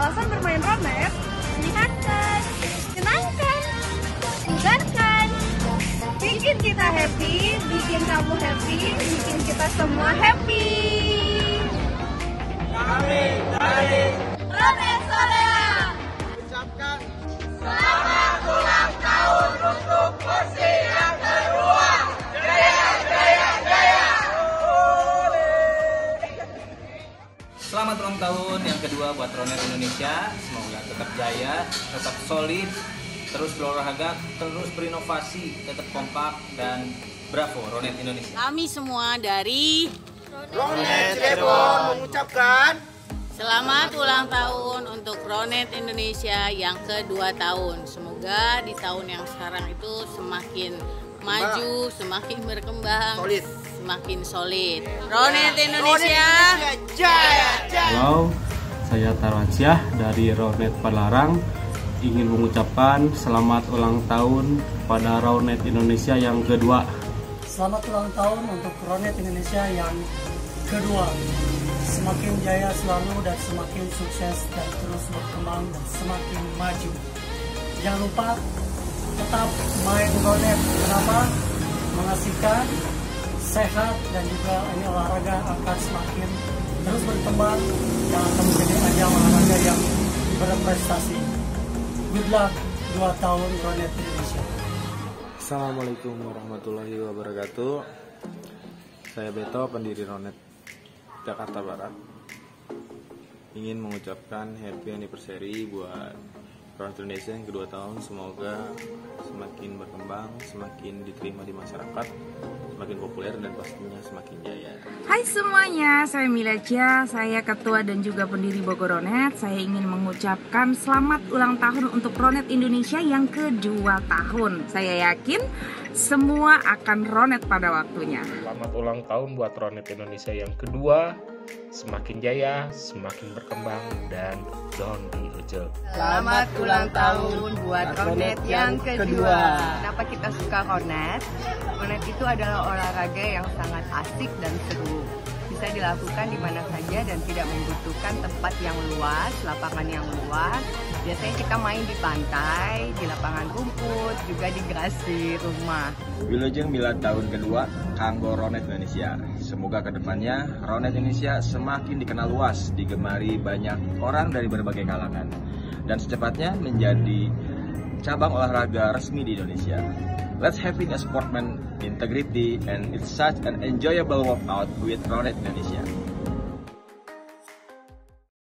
Alasan bermain ronet? Menyenangkan, menyenangkan, bugarkan, Bikin kita happy, bikin kamu happy, bikin kita semua happy. Ronet Solea. Selamat ulang tahun yang kedua buat Ronet Indonesia. Semoga tetap jaya, tetap solid, terus berolahraga, terus berinovasi, tetap kompak dan bravo Ronet Indonesia. Kami semua dari Ronet Cirebon mengucapkan Selamat ulang tahun untuk Ronet Indonesia yang kedua tahun. Semoga di tahun yang sekarang itu semakin maju, semakin berkembang, Solid. semakin solid. Ronet Indonesia. jaya jaya. Halo, saya Tarwansyah dari Ronet Palarang ingin mengucapkan selamat ulang tahun pada Ronet Indonesia yang kedua. Selamat ulang tahun untuk Ronet Indonesia yang kedua. Semakin jaya selalu dan semakin sukses dan terus berkembang dan semakin maju. Jangan lupa tetap main Ronet. Kenapa? Mengasihkan, sehat dan juga ini olahraga akan semakin terus berkembang dan akan menjadi ajang olahraga yang berprestasi. Good luck 2 tahun Ronet Indonesia. Assalamualaikum warahmatullahi wabarakatuh. Saya Beto, pendiri Ronet Jakarta Barat. Ingin mengucapkan happy anniversary buat Ronet Indonesia yang kedua tahun. Semoga semakin berkembang, semakin diterima di masyarakat, semakin populer dan pastinya semakin jaya. Hai semuanya, saya Milaja, saya ketua dan juga pendiri Bogoronet. Saya ingin mengucapkan selamat ulang tahun untuk Ronet Indonesia yang kedua tahun. Saya yakin semua akan ronet pada waktunya. Selamat ulang tahun buat Ronet Indonesia yang kedua. Semakin jaya, semakin berkembang, dan don't be a jerk. Selamat ulang tahun buat Ronet yang kedua. Kenapa kita suka Ronet? Ronet itu adalah olahraga yang sangat asik dan seru. Bisa dilakukan di mana saja dan tidak membutuhkan tempat yang luas, lapangan yang luas. Biasanya kita main di pantai, di lapangan rumput, juga di grasi rumah. Wilujeng Mila tahun kedua Kanggo Ronet Indonesia. Semoga ke depannya Ronet Indonesia semakin dikenal luas, digemari banyak orang dari berbagai kalangan, dan secepatnya menjadi cabang olahraga resmi di Indonesia. Let's having a sportman integrity and it's such an enjoyable workout with Ronet Indonesia.